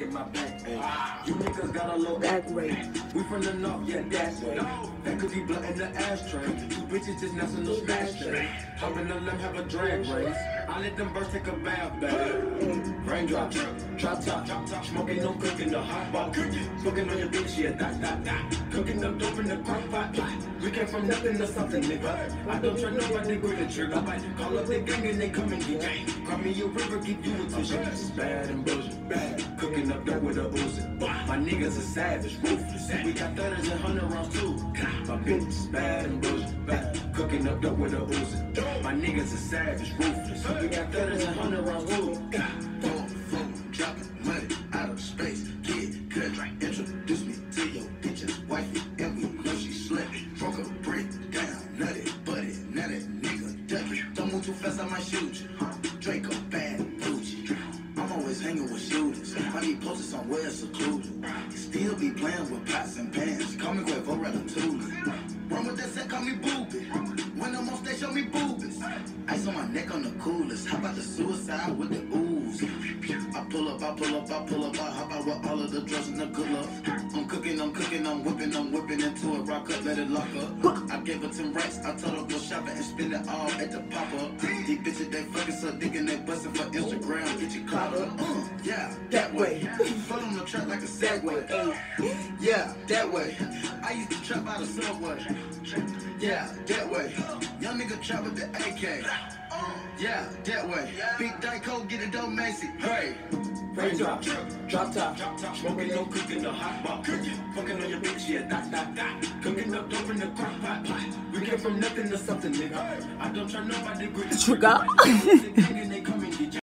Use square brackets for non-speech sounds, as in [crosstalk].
You niggas got a low Back rate. We from the north, yeah, that's way. That could be blunt in the ashtray. Two bitches just national smash day. Hop in the limb, have a drag race. I let them birds take a bath, baby. Raindrop, drop top, drop top. Smoking, no cooking, the hot pot. Smoking on your bitch, yeah, that, that, that. Cooking up dope in the crock pot. We came from nothing to something, nigga. I don't trust nobody with the trigger. Call up the gang and they come and get gang. Cry me a river, give you a tissue. Bad and bullshit, bad. Cooking up dope with a Uzi. My niggas are savage, ruthless. We got thudders and hundred rounds too. My bitch is bad and bullshit, bad. Cooking up dope with a Uzi. My niggas are savage, ruthless. We got thudders and hundred rounds too. Boom, boom, dropping money out of space. Kid, cut, introduce me to your bitch's wifey, and we know she slick. Broke a break down, nutty, buddy, that nigga ducky. Don't move too fast, might shoot you. Huh? Draco. Hanging with shooters. I be posted somewhere secluded. Still be playing with pots and pans. Call me Quavo Ratatouille. Run with that set, call me Booby. When I'm stage, show me boobies. Ice on my neck on the coolest. How about the suicide with the ooze? I pull up, I pull up, I pull up, I hop out with all of the drugs and the good. I'm cooking, I'm cooking, I'm whipping, I'm whipping into it. Rock up, let it lock up. I gave her 10 racks. I told her go shopping and spend it all at the pop up. These bitches, they fucking so digging, they busting for Instagram. Yeah, that way. Float on the track like a Segway. Yeah, that way. I used to trap out of Subway. Yeah, that way. Young nigga trap with the AK. Yeah, that way. Big Dyko, get it done, Macy. Hey. Raindrop, drop top, smoking, no cooking, the hot pot. Fucking on your bitch, yeah, that, that, that. Cooking up dope in the crock pot. We came from nothing to something, nigga. I don't try nobody, grip. Sugar. [laughs]